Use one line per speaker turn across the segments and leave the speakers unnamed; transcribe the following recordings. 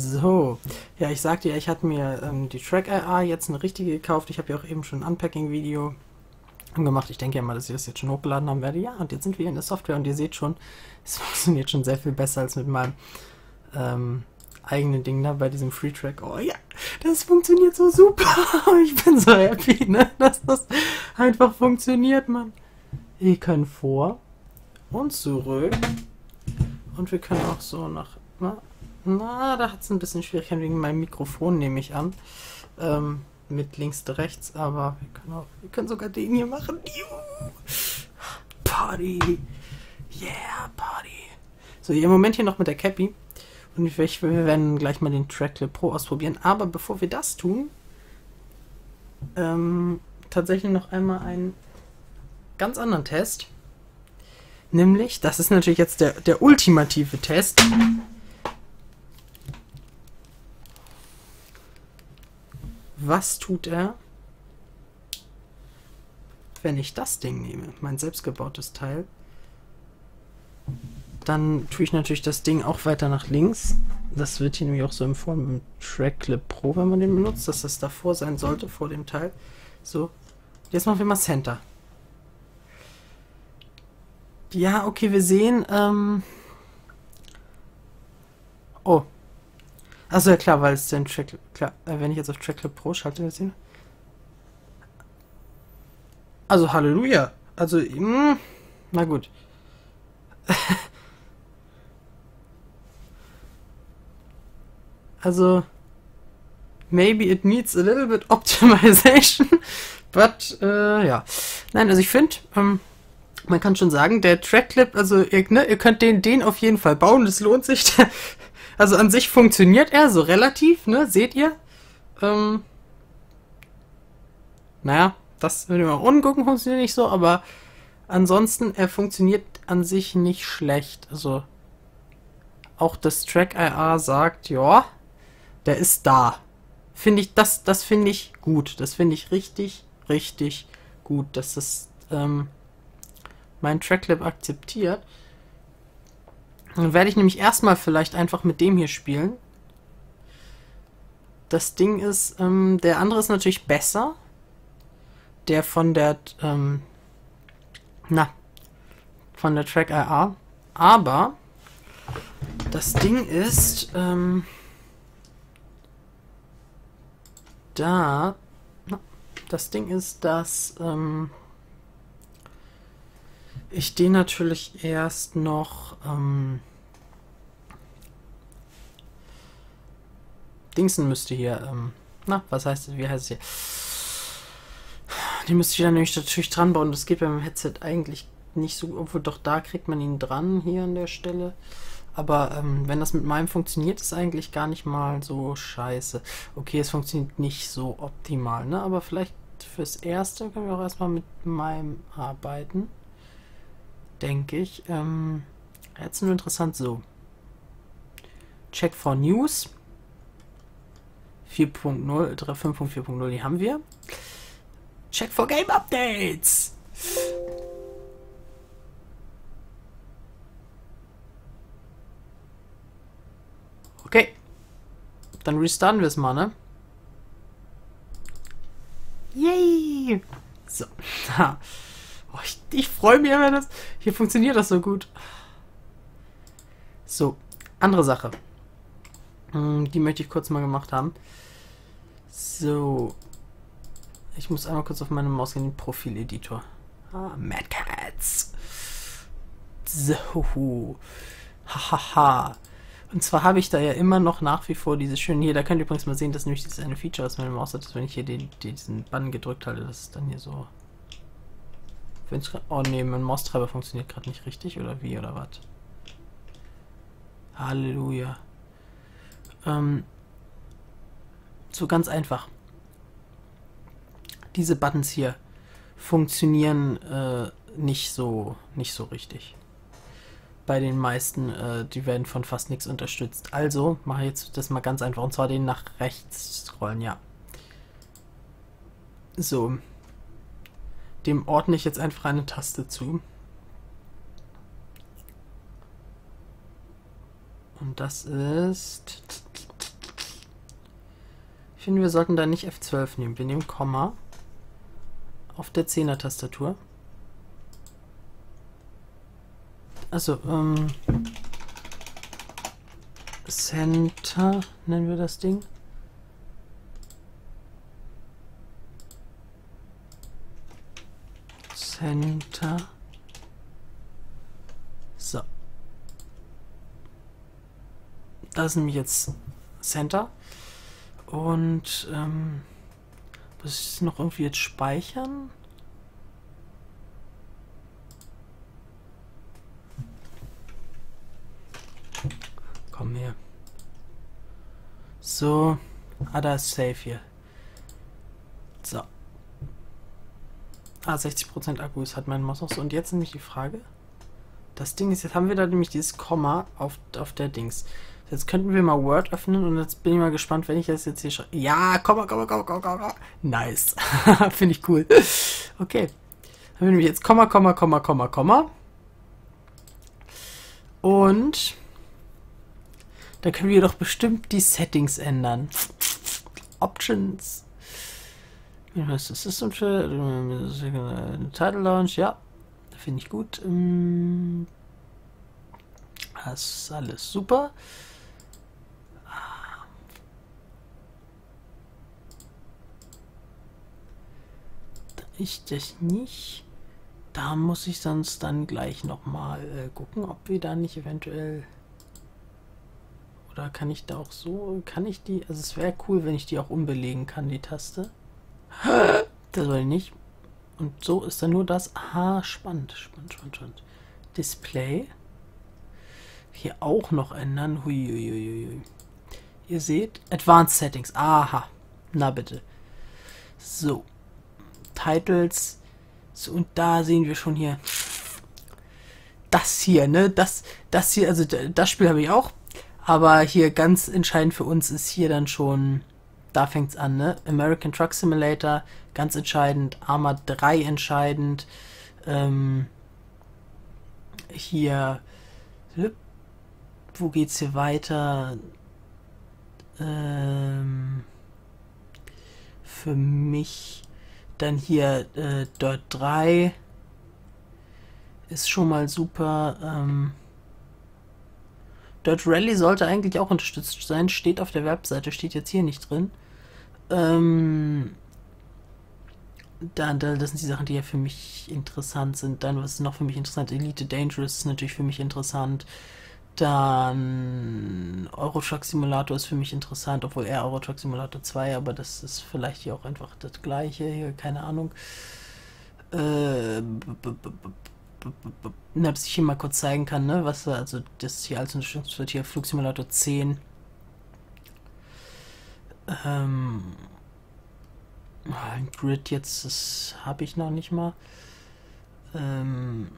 So, ja, ich sagte ja, ich hatte mir ähm, die Track IA jetzt eine richtige gekauft. Ich habe ja auch eben schon ein Unpacking-Video gemacht. Ich denke ja mal, dass ich das jetzt schon hochgeladen haben werde. Ja, und jetzt sind wir in der Software und ihr seht schon, es funktioniert schon sehr viel besser als mit meinem ähm, eigenen Ding da bei diesem Free Track. Oh ja, das funktioniert so super. Ich bin so happy, ne, dass das einfach funktioniert, Mann. Wir können vor und zurück und wir können auch so nach. Na, na, da hat es ein bisschen Schwierigkeiten wegen meinem Mikrofon, nehme ich an. Ähm, mit links, rechts, aber wir können, auch, wir können sogar den hier machen. Party! Yeah, Party! So, im Moment hier noch mit der Cappy. Und ich, wir werden gleich mal den Trackclip Pro ausprobieren. Aber bevor wir das tun, ähm, tatsächlich noch einmal einen ganz anderen Test. Nämlich, das ist natürlich jetzt der, der ultimative Test. Was tut er, wenn ich das Ding nehme, mein selbstgebautes Teil? Dann tue ich natürlich das Ding auch weiter nach links. Das wird hier nämlich auch so empfohlen mit Trackclip Pro, wenn man den benutzt, dass das davor sein sollte, vor dem Teil. So, jetzt machen wir mal Center. Ja, okay, wir sehen, ähm... Oh, Achso, ja klar, weil es den Track, klar, äh, wenn ich jetzt auf Trackclip Pro schalte, sehen. Also Halleluja. Also, mh, hm, na gut. also, maybe it needs a little bit optimization, but, äh, ja. Nein, also ich finde, ähm, man kann schon sagen, der Trackclip, also ihr, ne, ihr könnt den, den auf jeden Fall bauen, das lohnt sich. Also an sich funktioniert er so relativ, ne? Seht ihr? Ähm, naja, das mit dem Ungucken funktioniert nicht so, aber ansonsten, er funktioniert an sich nicht schlecht. Also auch das Track IR sagt, ja, der ist da. Finde ich, das, das finde ich gut. Das finde ich richtig, richtig gut, dass das ähm, mein Tracklab akzeptiert. Dann werde ich nämlich erstmal vielleicht einfach mit dem hier spielen. Das Ding ist, ähm, der andere ist natürlich besser. Der von der, ähm, na, von der Track IR. Aber das Ding ist, ähm, da, na, das Ding ist, dass, ähm, ich den natürlich erst noch ähm, Dingsen müsste hier, ähm, na, was heißt, wie heißt es hier? Die müsste ich dann nämlich natürlich dran bauen. Das geht beim Headset eigentlich nicht so, obwohl doch da kriegt man ihn dran hier an der Stelle. Aber ähm, wenn das mit meinem funktioniert, ist eigentlich gar nicht mal so scheiße. Okay, es funktioniert nicht so optimal, ne? Aber vielleicht fürs Erste können wir auch erstmal mit meinem arbeiten denke ich. Ähm, jetzt nur interessant so. Check for News. 4.0, 5.4.0, die haben wir. Check for Game Updates. Okay. Dann restarten wir es mal, ne? Yay! So. Oh, ich, ich freue mich, wenn das. Hier funktioniert das so gut. So, andere Sache. Hm, die möchte ich kurz mal gemacht haben. So. Ich muss einmal kurz auf meine Maus gehen, den Profileditor. Ah, Mad Cats. So. Hahaha. Und zwar habe ich da ja immer noch nach wie vor diese schönen hier. Da könnt ihr übrigens mal sehen, dass nämlich dieses eine Feature aus meiner Maus hat, dass wenn ich hier den, diesen Button gedrückt halte, dass es dann hier so Wenn's, oh ne, mein Maustreiber funktioniert gerade nicht richtig, oder wie, oder was? Halleluja. Ähm, so ganz einfach. Diese Buttons hier funktionieren äh, nicht so nicht so richtig. Bei den meisten, äh, die werden von fast nichts unterstützt. Also mache jetzt das mal ganz einfach und zwar den nach rechts scrollen, ja. So, dem ordne ich jetzt einfach eine Taste zu. Und das ist Ich finde, wir sollten da nicht F12 nehmen. Wir nehmen Komma auf der 10er Tastatur. Also, ähm, Center nennen wir das Ding. Center. So. Das ist nämlich jetzt Center. Und ähm, muss ich noch irgendwie jetzt speichern? Komm her. So. Ah, da ist Safe hier. So. Ah, 60% Akku ist hat mein so. Und jetzt nämlich die Frage. Das Ding ist, jetzt haben wir da nämlich dieses Komma auf, auf der Dings. Jetzt könnten wir mal Word öffnen und jetzt bin ich mal gespannt, wenn ich das jetzt hier schreibe. Ja, Komma, Komma, Komma, Komma, Komma. Nice. Finde ich cool. Okay. Dann haben wir nämlich jetzt Komma, Komma, Komma, Komma, Komma. Und da können wir doch bestimmt die Settings ändern. Options. Was ist das denn für Title Launch? Ja, finde ich gut. Ähm, das ist alles super. Ich das nicht. Da muss ich sonst dann gleich nochmal äh, gucken, ob wir da nicht eventuell oder kann ich da auch so, kann ich die, also es wäre cool, wenn ich die auch unbelegen kann, die Taste. Das soll ich nicht. Und so ist dann nur das. Aha, spannend, spannend, spannend, spannend. Display. Hier auch noch ändern. Huiuiuiui. Ihr seht, Advanced Settings. Aha. Na bitte. So. Titles. So, und da sehen wir schon hier. Das hier, ne? Das, das hier, also das Spiel habe ich auch aber hier ganz entscheidend für uns ist hier dann schon, da fängt es an, ne? American Truck Simulator, ganz entscheidend, Arma 3 entscheidend, ähm, hier, wo geht's hier weiter? Ähm, für mich dann hier äh, Dirt 3 ist schon mal super. Ähm, Dirt Rally sollte eigentlich auch unterstützt sein, steht auf der Webseite, steht jetzt hier nicht drin. Ähm, da, da, das sind die Sachen, die ja für mich interessant sind. Dann, was ist noch für mich interessant? Elite Dangerous ist natürlich für mich interessant. Dann Euro Truck Simulator ist für mich interessant, obwohl er Euro Truck Simulator 2, aber das ist vielleicht hier auch einfach das gleiche, hier, keine Ahnung. Äh, dass ich hier mal kurz zeigen kann, ne, was also das hier als Unterstützung wird hier Flugsimulator 10. Ähm, ein Grid jetzt, das habe ich noch nicht mal. Ähm,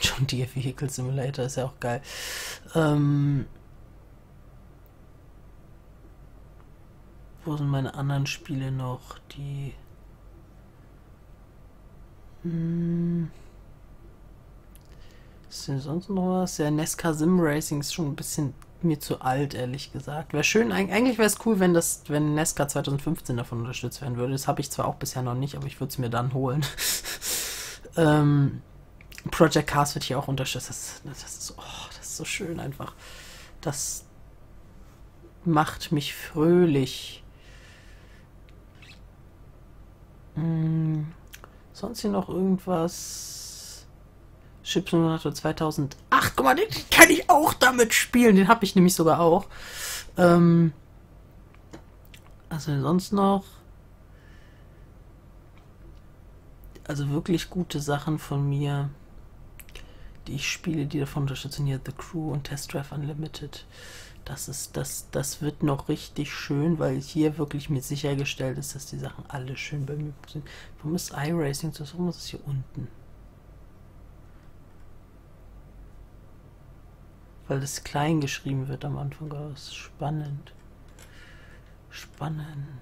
John Deere Vehicle Simulator ist ja auch geil. Ähm, wo sind meine anderen Spiele noch, die hm. Ist denn sonst noch was? Ja, Nesca Sim Racing ist schon ein bisschen mir zu alt, ehrlich gesagt. Wäre schön, eigentlich wäre es cool, wenn das, wenn Nesca 2015 davon unterstützt werden würde. Das habe ich zwar auch bisher noch nicht, aber ich würde es mir dann holen. ähm, Project Cars wird hier auch unterstützt. Das, das, ist, oh, das ist so schön einfach. Das macht mich fröhlich. Sonst hier noch irgendwas? Chip Simulator 2008. Guck mal, den kann ich auch damit spielen. Den habe ich nämlich sogar auch. Ähm, also sonst noch. Also wirklich gute Sachen von mir, die ich spiele, die davon unterstützen. Hier The Crew und Test Drive Unlimited. Das ist, das, das wird noch richtig schön, weil hier wirklich mir sichergestellt ist, dass die Sachen alle schön mir sind. Warum ist iRacing zu Warum ist es hier unten? Weil das klein geschrieben wird am Anfang aus. Spannend. Spannend.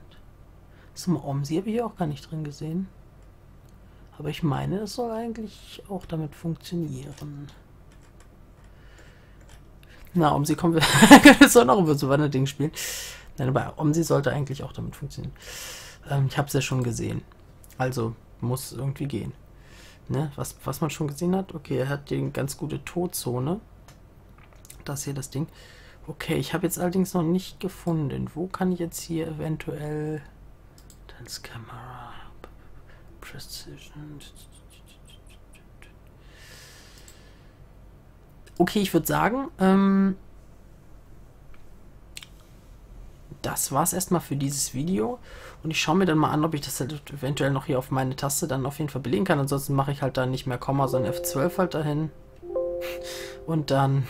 Zum OMSI habe ich auch gar nicht drin gesehen. Aber ich meine, es soll eigentlich auch damit funktionieren. Na, Omsi kommen wir. auch noch über so Wanderding spielen. Nein, aber Omsi sollte eigentlich auch damit funktionieren. Ähm, ich habe es ja schon gesehen. Also muss irgendwie gehen. Ne? Was, was man schon gesehen hat, okay, er hat hier eine ganz gute Todzone. Das hier das Ding. Okay, ich habe jetzt allerdings noch nicht gefunden. Wo kann ich jetzt hier eventuell... Dance Camera... Precision... Okay, ich würde sagen, ähm, das war's erstmal für dieses Video. Und ich schaue mir dann mal an, ob ich das halt eventuell noch hier auf meine Taste dann auf jeden Fall belegen kann. Ansonsten mache ich halt da nicht mehr Komma, sondern F12 halt dahin. Und dann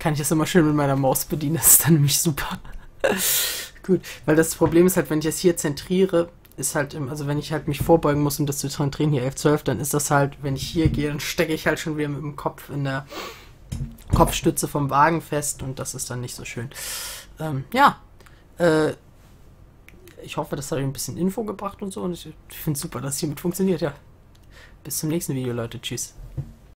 kann ich das immer schön mit meiner Maus bedienen. Das ist dann nämlich super. Gut, weil das Problem ist halt, wenn ich es hier zentriere, ist halt, im, also wenn ich halt mich vorbeugen muss, um das zu zentrieren, hier F12, dann ist das halt, wenn ich hier gehe, dann stecke ich halt schon wieder mit dem Kopf in der Kopfstütze vom Wagen fest und das ist dann nicht so schön. Ähm, ja, äh, ich hoffe, das hat euch ein bisschen Info gebracht und so und ich, ich finde es super, dass es hiermit funktioniert, ja. Bis zum nächsten Video, Leute. Tschüss.